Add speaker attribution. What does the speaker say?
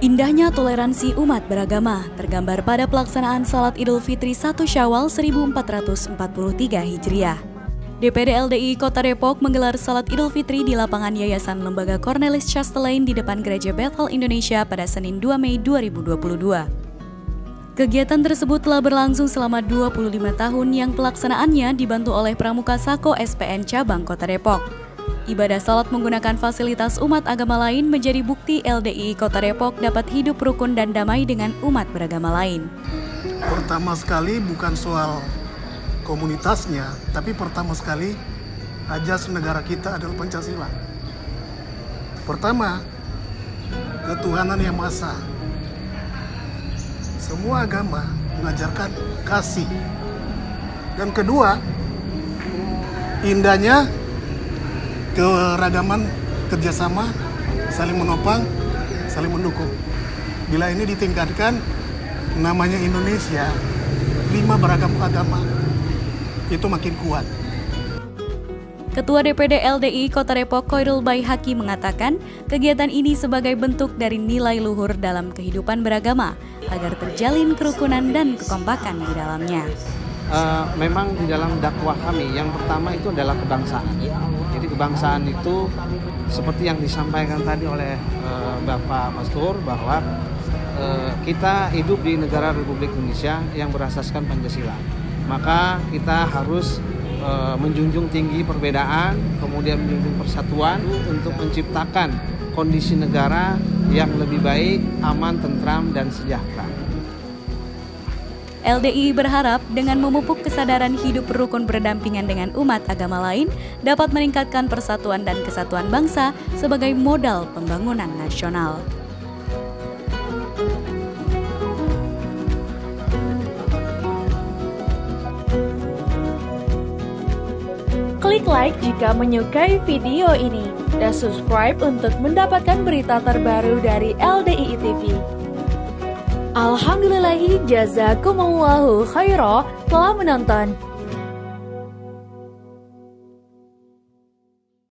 Speaker 1: Indahnya toleransi umat beragama tergambar pada pelaksanaan salat Idul Fitri 1 Syawal 1443 Hijriah. DPD LDI Kota Depok menggelar salat Idul Fitri di lapangan Yayasan Lembaga Cornelis Chastelain di depan Gereja Bethel Indonesia pada Senin 2 Mei 2022. Kegiatan tersebut telah berlangsung selama 25 tahun yang pelaksanaannya dibantu oleh Pramuka Sako SPN Cabang Kota Depok. Ibadah salat menggunakan fasilitas umat agama lain menjadi bukti LDI Kota Depok dapat hidup rukun dan damai dengan umat beragama lain.
Speaker 2: Pertama sekali bukan soal komunitasnya, tapi pertama sekali ajas negara kita adalah Pancasila. Pertama, ketuhanan yang masa. Semua agama mengajarkan kasih. Dan kedua, indahnya keragaman kerjasama saling menopang saling mendukung. Bila ini ditingkatkan namanya Indonesia lima beragam agama itu makin kuat.
Speaker 1: Ketua DPD LDI Kota Depok Koirul Baihaki mengatakan kegiatan ini sebagai bentuk dari nilai luhur dalam kehidupan beragama agar terjalin kerukunan dan kekompakan di dalamnya.
Speaker 3: Uh, memang di dalam dakwah kami yang pertama itu adalah kebangsaan kebangsaan itu seperti yang disampaikan tadi oleh uh, Bapak Pastor bahwa uh, kita hidup di negara Republik Indonesia yang berasaskan Pancasila. Maka kita harus uh, menjunjung tinggi perbedaan, kemudian menjunjung persatuan untuk menciptakan kondisi negara yang lebih baik, aman, tentram, dan sejahtera.
Speaker 1: LDI berharap dengan memupuk kesadaran hidup rukun berdampingan dengan umat agama lain dapat meningkatkan persatuan dan kesatuan bangsa sebagai modal pembangunan nasional.
Speaker 4: Klik like jika menyukai video ini dan subscribe untuk mendapatkan berita terbaru dari LDI TV. Alhamdulillahi jazakumullahu khairah telah menonton.